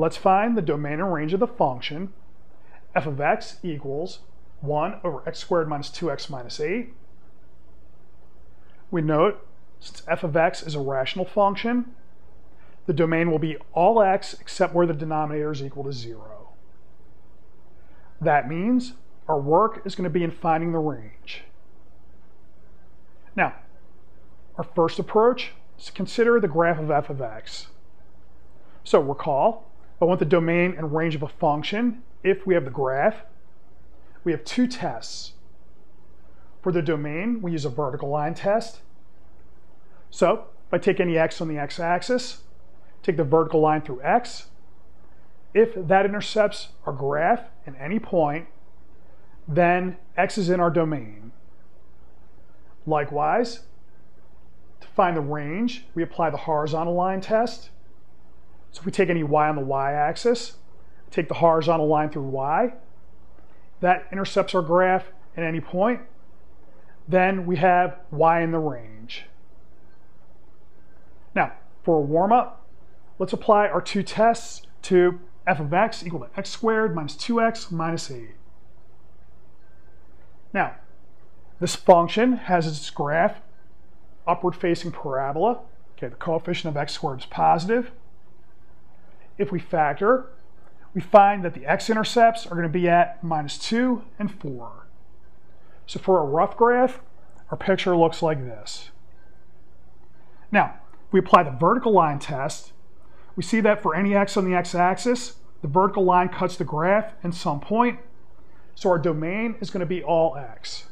let's find the domain and range of the function f of x equals 1 over x squared minus 2x minus 8. We note, since f of x is a rational function, the domain will be all x except where the denominator is equal to 0. That means our work is going to be in finding the range. Now, our first approach is to consider the graph of f of x. So recall, I want the domain and range of a function if we have the graph. We have two tests. For the domain, we use a vertical line test. So if I take any x on the x-axis, take the vertical line through x, if that intercepts our graph at any point, then x is in our domain. Likewise, to find the range, we apply the horizontal line test. So if we take any y on the y-axis, take the horizontal line through y, that intercepts our graph at any point, then we have y in the range. Now, for a warm-up, let's apply our two tests to f of x equal to x squared minus 2x minus 8. Now, this function has its graph upward facing parabola. Okay, the coefficient of x squared is positive. If we factor, we find that the x-intercepts are going to be at minus 2 and 4. So for a rough graph, our picture looks like this. Now, we apply the vertical line test, we see that for any x on the x-axis, the vertical line cuts the graph at some point, so our domain is going to be all x.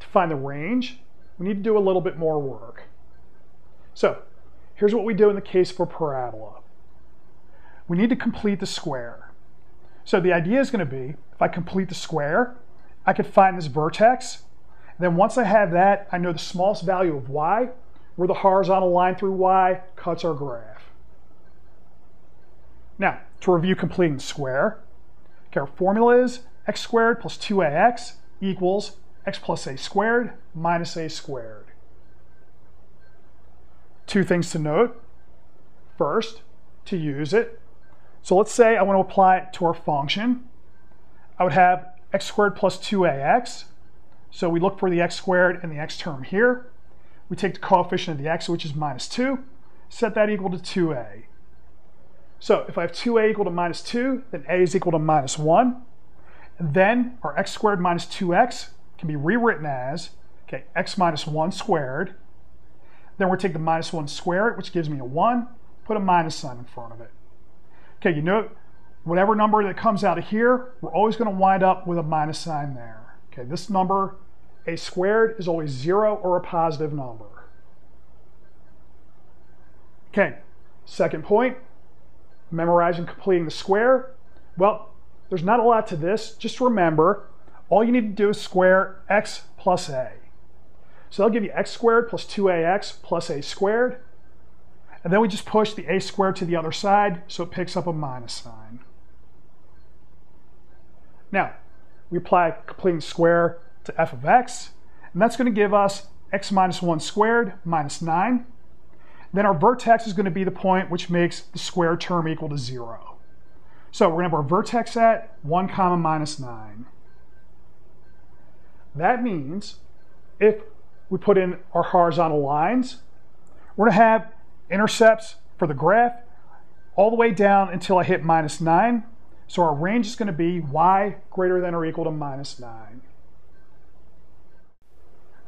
To find the range, we need to do a little bit more work. So, here's what we do in the case for parabola we need to complete the square. So the idea is going to be, if I complete the square, I could find this vertex. Then once I have that, I know the smallest value of y, where the horizontal line through y cuts our graph. Now, to review completing the square, okay, our formula is x squared plus 2ax equals x plus a squared minus a squared. Two things to note. First, to use it, so let's say I want to apply it to our function. I would have x squared plus 2ax. So we look for the x squared and the x term here. We take the coefficient of the x, which is minus 2, set that equal to 2a. So if I have 2a equal to minus 2, then a is equal to minus 1. And then our x squared minus 2x can be rewritten as okay, x minus 1 squared. Then we're take the minus 1 squared, which gives me a 1, put a minus sign in front of it. Okay, you know, whatever number that comes out of here, we're always going to wind up with a minus sign there. Okay, this number, a squared, is always zero or a positive number. Okay, second point, memorizing completing the square. Well, there's not a lot to this. Just remember, all you need to do is square x plus a. So that'll give you x squared plus 2ax plus a squared. And then we just push the a squared to the other side so it picks up a minus sign. Now, we apply completing square to f of x, and that's going to give us x minus 1 squared minus 9. Then our vertex is going to be the point which makes the square term equal to 0. So we're going to have our vertex at 1 comma minus 9. That means if we put in our horizontal lines, we're going to have intercepts for the graph all the way down until I hit minus 9. So our range is going to be y greater than or equal to minus 9.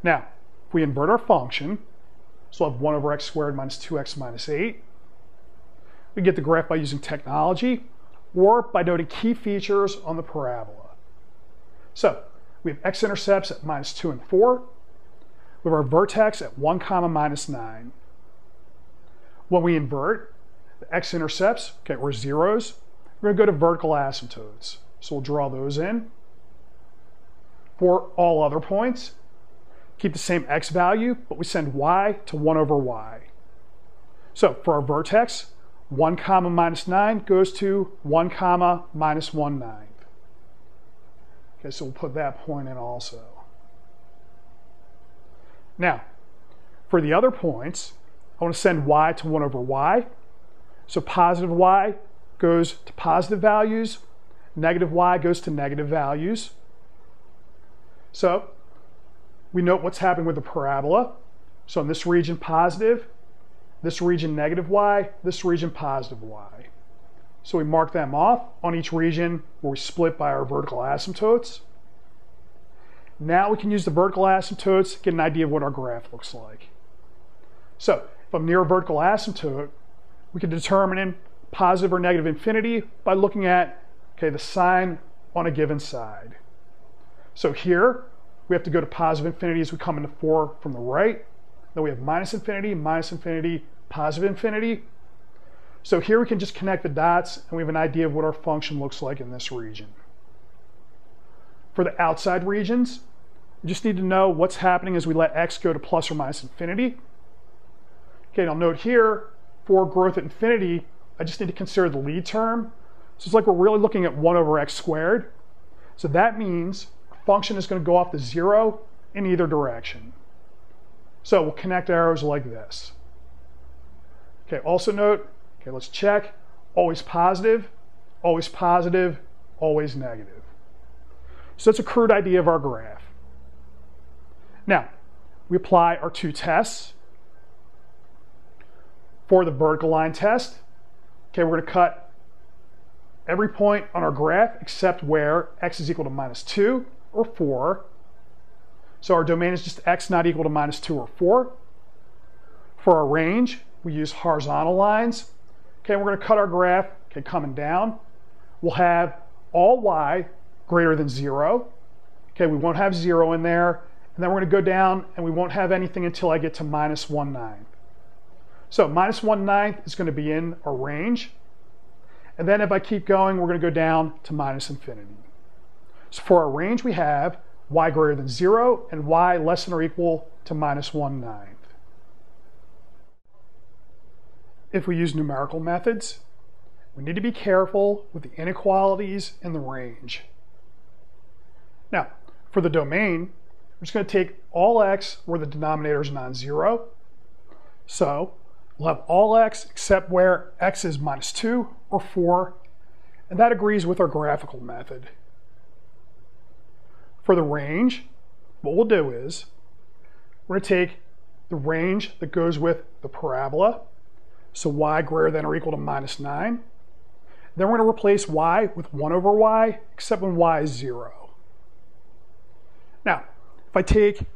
Now, if we invert our function, so we'll have 1 over x squared minus 2x minus 8. We get the graph by using technology or by noting key features on the parabola. So we have x-intercepts at minus 2 and 4. We have our vertex at 1 comma minus 9. When we invert, the x-intercepts, okay, we're zeros. We're gonna go to vertical asymptotes. So we'll draw those in. For all other points, keep the same x value, but we send y to 1 over y. So for our vertex, 1 comma minus 9 goes to 1 comma minus 1 ninth. Okay, so we'll put that point in also. Now, for the other points, I want to send y to 1 over y. So positive y goes to positive values, negative y goes to negative values. So we note what's happening with the parabola. So in this region positive, this region negative y, this region positive y. So we mark them off on each region where we split by our vertical asymptotes. Now we can use the vertical asymptotes to get an idea of what our graph looks like. So I'm near a vertical asymptote, we can determine positive or negative infinity by looking at okay, the sign on a given side. So here, we have to go to positive infinity as we come into 4 from the right. Then we have minus infinity, minus infinity, positive infinity. So here we can just connect the dots and we have an idea of what our function looks like in this region. For the outside regions, we just need to know what's happening as we let x go to plus or minus infinity. Okay, I'll note here, for growth at infinity, I just need to consider the lead term. So it's like we're really looking at 1 over x squared. So that means function is going to go off to 0 in either direction. So we'll connect arrows like this. Okay, also note, okay, let's check, always positive, always positive, always negative. So that's a crude idea of our graph. Now, we apply our two tests. For the vertical line test, okay, we're going to cut every point on our graph except where x is equal to minus 2 or 4. So our domain is just x not equal to minus 2 or 4. For our range, we use horizontal lines. Okay, we're going to cut our graph, okay, coming down. We'll have all y greater than zero. Okay, we won't have zero in there. And then we're going to go down and we won't have anything until I get to minus one ninth. So minus one ninth is going to be in a range. And then if I keep going, we're going to go down to minus infinity. So for our range, we have y greater than zero and y less than or equal to minus one ninth. If we use numerical methods, we need to be careful with the inequalities in the range. Now, for the domain, we're just going to take all x where the denominator is non-zero. So we'll have all x except where x is minus 2 or 4, and that agrees with our graphical method. For the range, what we'll do is we're going to take the range that goes with the parabola, so y greater than or equal to minus 9. Then we're going to replace y with 1 over y, except when y is 0. Now, if I take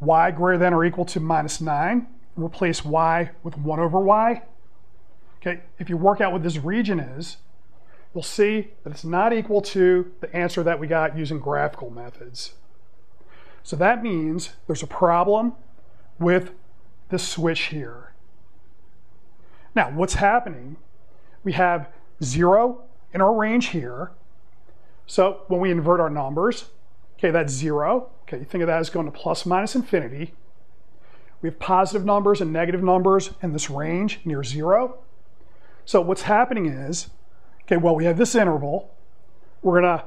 y greater than or equal to minus 9, replace y with 1 over y, okay, if you work out what this region is, you'll see that it's not equal to the answer that we got using graphical methods. So that means there's a problem with the switch here. Now, what's happening? We have 0 in our range here. So when we invert our numbers, Okay, that's zero. Okay, you think of that as going to plus minus infinity. We have positive numbers and negative numbers in this range near zero. So what's happening is, okay, well, we have this interval. We're going to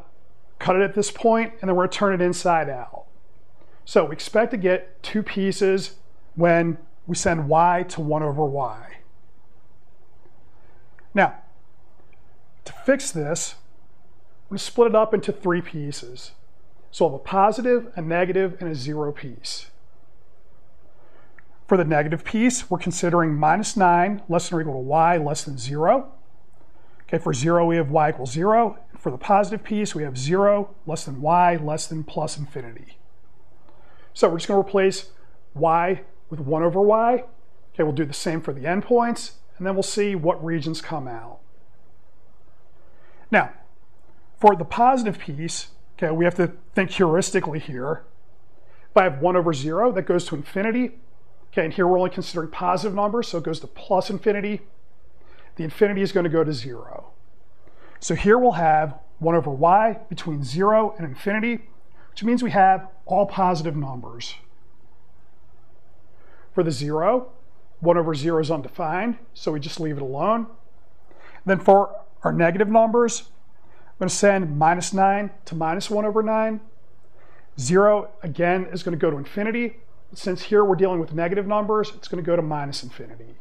cut it at this point, and then we're to turn it inside out. So we expect to get two pieces when we send y to 1 over y. Now, to fix this, going to split it up into three pieces. So I have a positive, a negative, and a zero piece. For the negative piece, we're considering minus 9 less than or equal to y less than 0. Okay, for 0, we have y equals 0. For the positive piece, we have 0 less than y less than plus infinity. So we're just going to replace y with 1 over y. Okay, we'll do the same for the endpoints, and then we'll see what regions come out. Now, for the positive piece, Okay, we have to think heuristically here. If I have 1 over 0, that goes to infinity. Okay, and here we're only considering positive numbers, so it goes to plus infinity. The infinity is going to go to 0. So here we'll have 1 over y between 0 and infinity, which means we have all positive numbers. For the 0, 1 over 0 is undefined, so we just leave it alone. Then for our negative numbers, I'm going to send minus 9 to minus 1 over 9. 0, again, is going to go to infinity. Since here we're dealing with negative numbers, it's going to go to minus infinity.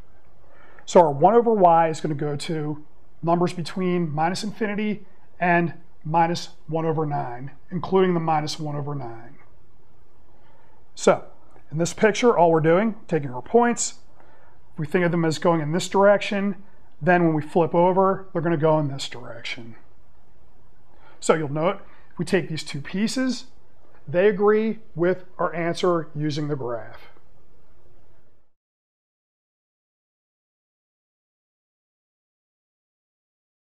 So our 1 over y is going to go to numbers between minus infinity and minus 1 over 9, including the minus 1 over 9. So in this picture, all we're doing, taking our points, if we think of them as going in this direction, then when we flip over, they're going to go in this direction. So you'll note, if we take these two pieces, they agree with our answer using the graph.